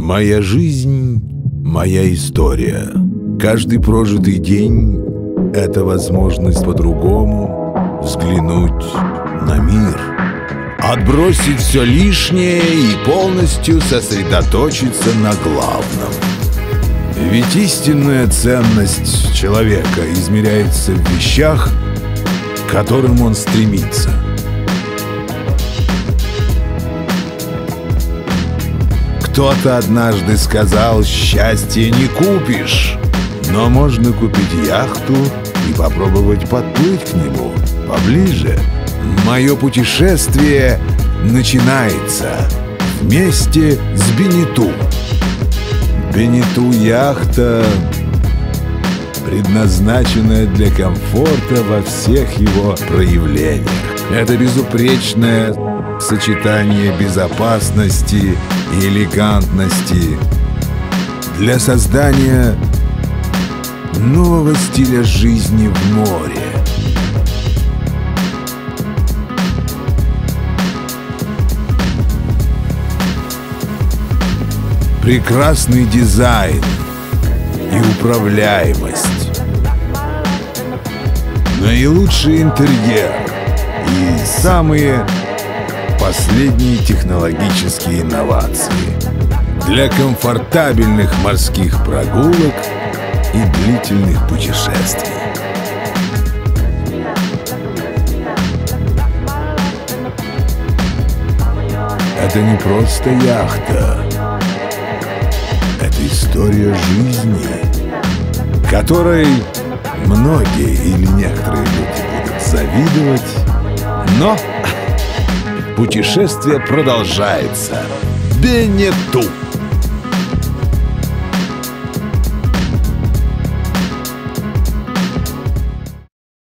Моя жизнь — моя история. Каждый прожитый день — это возможность по-другому взглянуть на мир. Отбросить все лишнее и полностью сосредоточиться на главном. Ведь истинная ценность человека измеряется в вещах, к которым он стремится. Кто-то однажды сказал, счастье не купишь, но можно купить яхту и попробовать подплыть к нему поближе. Мое путешествие начинается вместе с Бенету. Бенету яхта, предназначенная для комфорта во всех его проявлениях. Это безупречное сочетание безопасности и элегантности для создания нового стиля жизни в море. Прекрасный дизайн и управляемость. Наилучший интерьер и самые последние технологические инновации для комфортабельных морских прогулок и длительных путешествий. Это не просто яхта. Это история жизни, которой многие или некоторые люди будут завидовать, но путешествие продолжается. Бенету!